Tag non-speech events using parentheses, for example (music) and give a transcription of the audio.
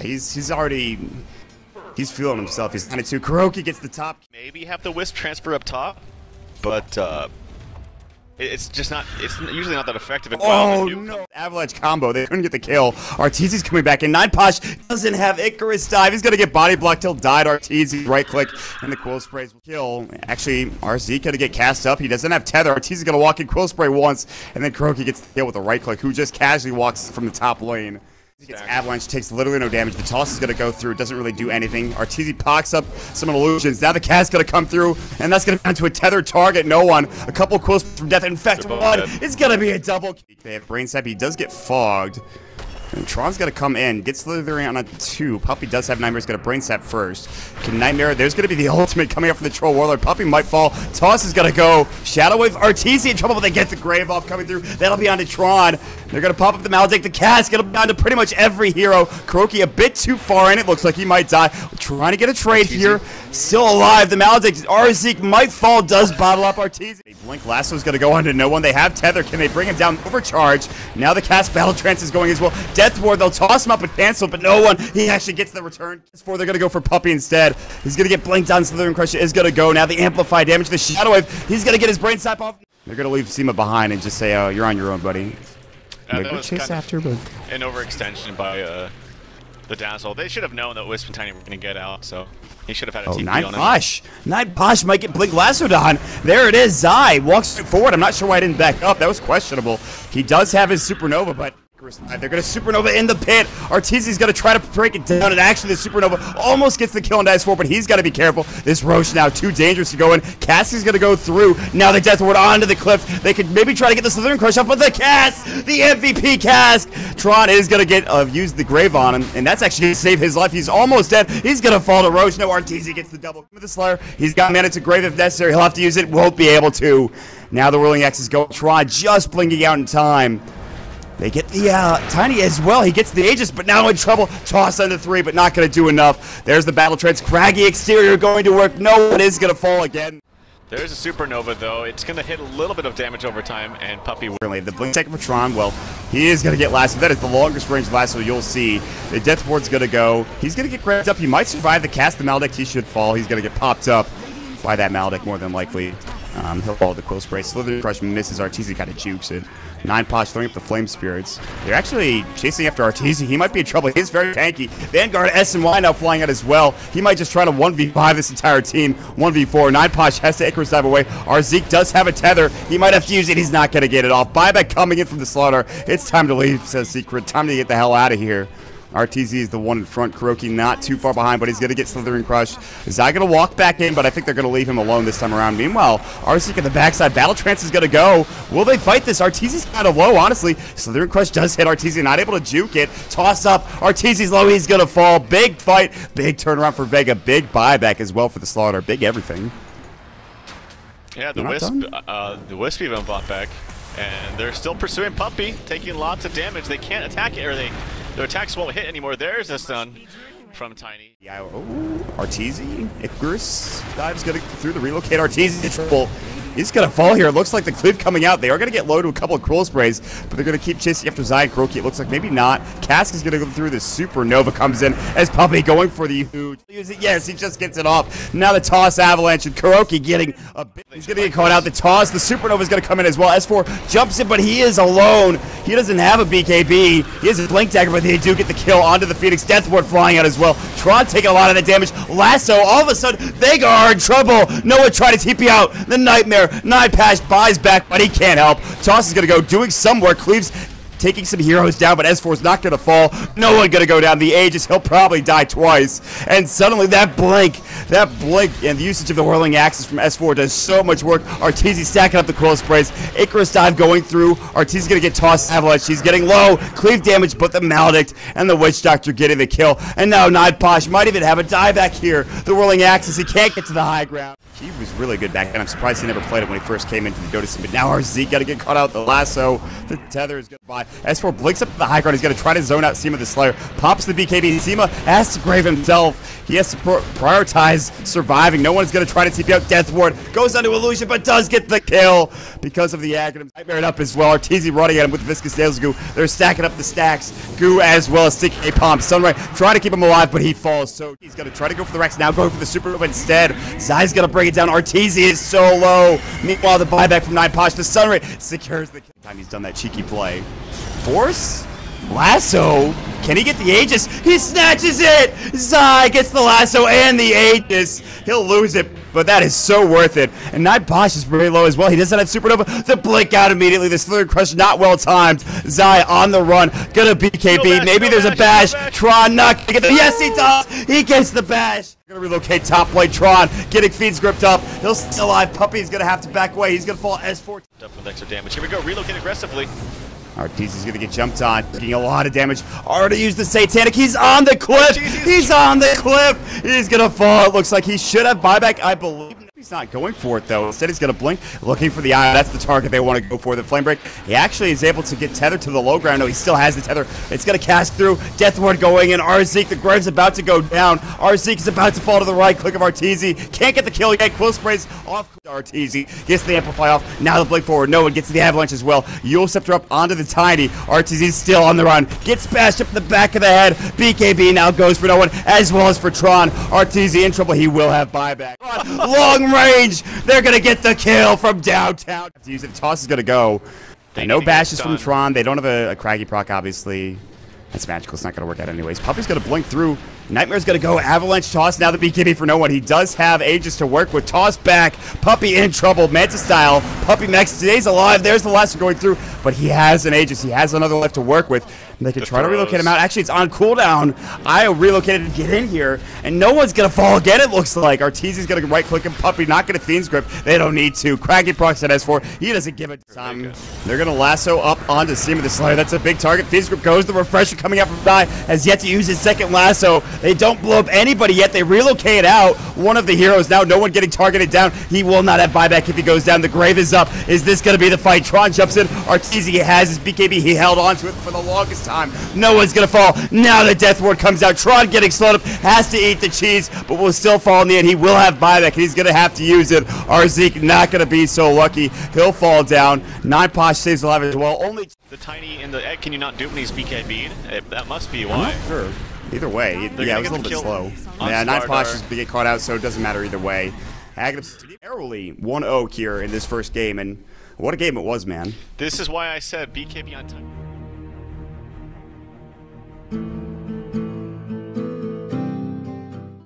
He's he's already he's feeling himself. He's 92. Kuroky gets the top. Maybe have the Wisp transfer up top, but uh, it's just not. It's usually not that effective. Oh well, the nuke- no! Avalanche combo. They couldn't get the kill. Arteezy's coming back in. Nine Posh doesn't have Icarus dive. He's gonna get body blocked till died. Arteezy right click and the quill sprays will kill. Actually, RZ gonna get cast up. He doesn't have tether. Arteezy's gonna walk in quill spray once, and then Kuroky gets the kill with a right click. Who just casually walks from the top lane. Gets Avalanche, takes literally no damage. The toss is going to go through, doesn't really do anything. Arteezy pocks up some illusions. Now the cat's going to come through, and that's going to be to a tethered target. No one. A couple quills from death. In fact, one is going to be a double. They have brain sap. He does get fogged. And Tron's got to come in, Gets Slithereen on a two. Puppey does have Nightmare's got to brain sap first. Can Nightmare, there's going to be the (laughs) ultimate coming up from the Troll Warlord. Puppey might fall. Toss is going to go. Shadow Wave, Arteezy in trouble, but they get the Grave off coming through. That'll be onto Tron. They're going to pop up the Maledict. The cast going to be onto pretty much every hero. Kuroky a bit too far in. It looks like he might die. Trying to get a trade here. Still alive. The Maledict, Arzik might fall, does bottle up Arteezy. Blink Lasso's going to go onto no one. They have Tether. Can they bring him down? Overcharge. Now the cast Battle Trance is going as well. Death Ward, they'll toss him up and cancel, but no one. He actually gets the return. Four, they're going to go for Puppey instead. He's going to get blinked on. Slithereen Crusher is going to go. Now the Amplify damage. The Shadow Wave. He's going to get his brain sap off. They're going to leave Sema behind and just say, oh, you're on your own, buddy. uh, Like, that we'll was chase after, but an overextension by uh, the Dazzle. They should have known that Wisp and Tiny were going to get out, so he should have had a Oh, TP Nine on him. Posh. Nine Posh might get Blink Lassoed on. There it is. Zai walks forward. I'm not sure why I didn't back up. That was questionable. He does have his Supernova, but they're going to Supernova in the pit. Arteezy's going to try to break it down, and actually the Supernova almost gets the kill on Dice 4, but he's got to be careful. This Roche now too dangerous to go in. Cassie's going to go through. Now the Death Ward onto the cliff. They could maybe try to get the Slithereen Crush up, but the Cass, the MVP Cask. Tron is going to get uh, use the Grave on him, and that's actually going to save his life. He's almost dead. He's going to fall to Roche. No, Arteezy gets the double with the Slayer. He's got mana to Grave if necessary. He'll have to use it. Won't be able to. Now the Whirling Axe is going. Tron just blinking out in time. They get the uh, Tiny as well. He gets the Aegis, but now in trouble. Toss under three, but not going to do enough. There's the Battle Trance. Craggy exterior going to work. No one is going to fall again. There's a Supernova, though. It's going to hit a little bit of damage over time, and Puppey the blink second for Tron. Well, he is going to get lasso. That is the longest range lasso you'll see. The Death Ward's going to go. He's going to get grabbed up. He might survive the cast. The Maledict, he should fall. He's going to get popped up by that Maledict more than likely. Um, he'll follow the Quill Spray. Slither Crush misses. Arteezy kind of jukes it. Nine Posh throwing up the Flame Spirits. They're actually chasing after Arteezy. He might be in trouble. He's very tanky. Vanguard S and Y now flying out as well. He might just try to 1v5 this entire team. 1v4. Nine Posh has to Icarus dive away. Arzeek does have a tether. He might have to use it. He's not going to get it off. Buyback coming in from the slaughter. It's time to leave, says Secret. Time to get the hell out of here. RTZ is the one in front. Kuroky not too far behind, but he's going to get Slithereen Crush. Zai going to walk back in, but I think they're going to leave him alone this time around. Meanwhile, Arctic at the backside. Battle Trance is going to go. Will they fight this? Arteezy's kind of low, honestly. Slithereen Crush does hit Arteezy, not able to juke it. Toss up. Arteezy's low. He's going to fall. Big fight. Big turnaround for Vega. Big buyback as well for the Slaughter. Big everything. Yeah, the You're Wisp, uh, the Wisp even bought back, and they're still pursuing Puppey, taking lots of damage. They can't attack it, or they their attacks won't hit anymore. There's a stun from Tiny. Yeah, oh, Arteezy, Icarus dives gonna through the relocate. Arteezy in He's gonna fall here. It looks like the cleave coming out. They are gonna get low to a couple of quill sprays, but they're gonna keep chasing after Zion Kuroky. It looks like maybe not. Cask is gonna go through the supernova comes in as Puppey going for the huge. Yes, he just gets it off. Now the toss avalanche and Kuroky getting a bit. He's gonna get caught out. The toss. The supernova is gonna come in as well. S4 jumps in, but he is alone. He doesn't have a BKB. He has a blink dagger, but they do get the kill onto the Phoenix. Death Ward flying out as well. Tron taking a lot of the damage. Lasso, all of a sudden, Vega are in trouble. Noah tried to TP out. The Nightmare. Nine Pash buys back, but he can't help. Toss is going to go doing some work. Cleaves taking some heroes down, but S4 is not going to fall. No one going to go down. The Aegis, he'll probably die twice. And suddenly that blink, that blink and the usage of the whirling axes from S4 does so much work. Arteezy stacking up the quill sprays. Icarus dive going through. Arteezy's going to get tossed avalanche. He's getting low. Cleave damage, but the Maledict and the Witch Doctor getting the kill. And now Nod Posh might even have a dieback here. The whirling axes, he can't get to the high ground. He was really good back then. I'm surprised he never played it when he first came into the Dota scene. But now our Zeke got to get caught out. The lasso, the tether is going to buy. S4 blinks up to the high ground. He's going to try to zone out Seema the Slayer. Pops the BKB. Seema has to grave himself. He has to prioritize surviving. No one's going to try to TP out Death Ward. Goes onto Illusion, but does get the kill because of the Aghanim. Nightmare up as well. Arteezy running at him with Viscous Nasal Goo. They're stacking up the stacks. Goo as well as Sticky Pomp. Sunray trying to keep him alive, but he falls. So he's going to try to go for the Rex. Now going for the Supernova instead. Zai's going to bring it down. Arteezy is so low. Meanwhile, the buyback from 9 Posh. The Sunray secures the time he's done that cheeky play. Force? Lasso? Can he get the Aegis? He snatches it! Zai gets the lasso and the Aegis. He'll lose it, but that is so worth it. And Night Bosch is very low as well. He doesn't have Supernova. The blink out immediately. The Slither Crush not well timed. Zai on the run. Gonna BKB. No Maybe there's bash, a bash. bash. Tron not gonna get the- Yes, he does! He gets the bash. Gonna relocate top plate. Tron getting feeds gripped up. He'll still alive. Puppey's gonna have to back away. He's gonna fall S4. Up with extra damage. Here we go. Relocate aggressively. Arteezy's gonna get jumped on, getting a lot of damage. Already used the Satanic. He's on the cliff. He's on the cliff. He's gonna fall. It looks like he should have buyback, I believe. He's not going for it though. Instead, he's going to blink, looking for the eye. That's the target they want to go for. The flame break. He actually is able to get tethered to the low ground. No, he still has the tether. It's going to cast through. Death Ward going in. Arzeek, the Grave's about to go down. Arzeek is about to fall to the right. Click of Arteezy. Can't get the kill yet. Quill sprays off Arteezy. Gets the amplify off. Now the blink forward. No one gets the avalanche as well. Eul Scepter up onto the tiny. Arteezy's still on the run. Gets bashed up in the back of the head. BKB now goes for no one, as well as for Tron. Arteezy in trouble. He will have buyback. Long range. They're going to get the kill from downtown. Use it. Toss is going to go. They no bashes from Tron. They don't have a, a Craggy proc, obviously. That's magical. It's not going to work out anyways. Puppey's going to blink through. Nightmare's going to go. Avalanche toss. Now the BKB for no one. He does have Aegis to work with. Toss back. Puppey in trouble. Manta style. Puppey Max today's alive. There's the last one going through. But he has an Aegis. He has another left to work with. And they can the try throws. to relocate him out. Actually, it's on cooldown. I relocated to get in here, and no one's going to fall again, it looks like. Arteezy's going to right-click him. Puppey not going to Fiend's Grip. They don't need to. Craggy procs at S4. He doesn't give a time. They're going to lasso up onto Seam of the Slayer. That's a big target. Fiend's Grip goes. The Refresher coming out from Die has yet to use his second lasso. They don't blow up anybody yet. They relocate out one of the heroes. Now no one getting targeted down. He will not have buyback if he goes down. The Grave is up. Is this going to be the fight? Tron jumps in. Arteezy has his BKB. He held on to it for the longest time. No one's going to fall. Now the Death Ward comes out. Tron getting slowed up. Has to eat the cheese, but will still fall in the end. He will have buyback. He's going to have to use it. Arzeek not going to be so lucky. He'll fall down. Nine Posh saves alive as well. Only the tiny in the egg. Can you not do when he's BKB'd? That must be why. Sure. Either way, They're yeah, it was a little bit slow. Yeah, Nine Posh is get caught out, so it doesn't matter either way. Aghanim narrowly 1-0 here in this first game, and what a game it was, man. This is why I said BKB on time.